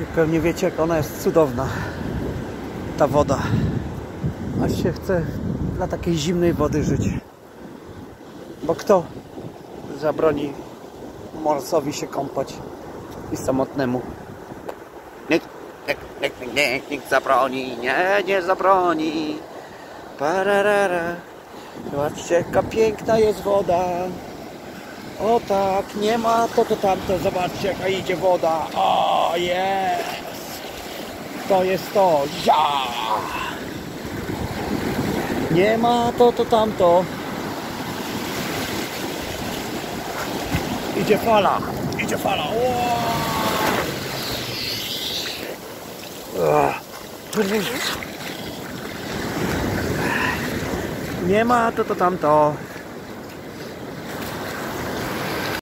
Jak pewnie wiecie, jak ona jest cudowna. Ta woda. Aż się chce dla takiej zimnej wody żyć. Bo kto zabroni morsowi się kąpać i samotnemu? Nikt, nikt, nikt, nikt, nikt, zabroni, nie, nie zabroni. Pararara. Zobaczcie, jaka piękna jest woda. O tak, nie ma to, to tamto. Zobaczcie, jaka idzie woda. O, jest. To jest to. Ja. Nie ma to, to tamto. Idzie fala. Idzie fala. Ach. Nie ma to, to tamto.